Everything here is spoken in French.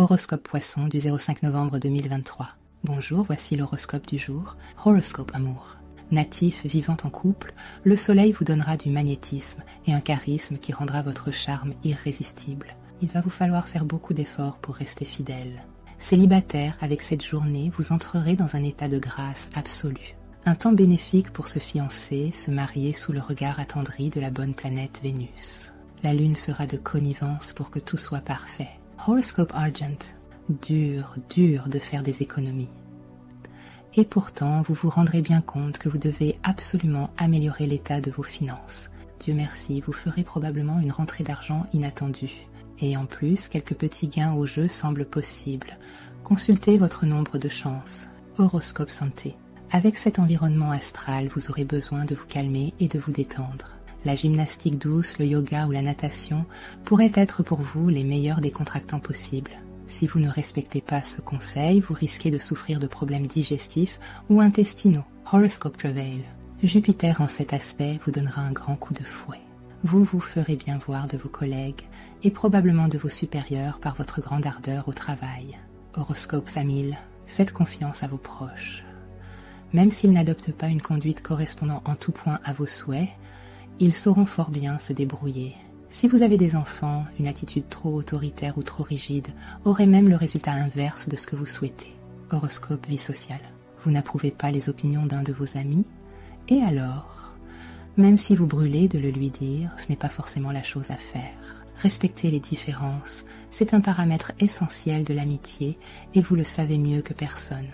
Horoscope Poisson du 05 novembre 2023. Bonjour, voici l'horoscope du jour. Horoscope Amour. Natif vivant en couple, le soleil vous donnera du magnétisme et un charisme qui rendra votre charme irrésistible. Il va vous falloir faire beaucoup d'efforts pour rester fidèle. Célibataire, avec cette journée, vous entrerez dans un état de grâce absolue. Un temps bénéfique pour se fiancer, se marier sous le regard attendri de la bonne planète Vénus. La lune sera de connivence pour que tout soit parfait. Horoscope Argent. Dur, dur de faire des économies. Et pourtant, vous vous rendrez bien compte que vous devez absolument améliorer l'état de vos finances. Dieu merci, vous ferez probablement une rentrée d'argent inattendue. Et en plus, quelques petits gains au jeu semblent possibles. Consultez votre nombre de chances. Horoscope santé. Avec cet environnement astral, vous aurez besoin de vous calmer et de vous détendre la gymnastique douce, le yoga ou la natation pourraient être pour vous les meilleurs décontractants possibles. Si vous ne respectez pas ce conseil, vous risquez de souffrir de problèmes digestifs ou intestinaux. Horoscope Prevail. Jupiter en cet aspect vous donnera un grand coup de fouet. Vous vous ferez bien voir de vos collègues et probablement de vos supérieurs par votre grande ardeur au travail. Horoscope Famille. Faites confiance à vos proches. Même s'ils n'adoptent pas une conduite correspondant en tout point à vos souhaits, ils sauront fort bien se débrouiller. Si vous avez des enfants, une attitude trop autoritaire ou trop rigide aurait même le résultat inverse de ce que vous souhaitez. Horoscope vie sociale. Vous n'approuvez pas les opinions d'un de vos amis Et alors? Même si vous brûlez de le lui dire, ce n'est pas forcément la chose à faire. Respecter les différences, c'est un paramètre essentiel de l'amitié et vous le savez mieux que personne.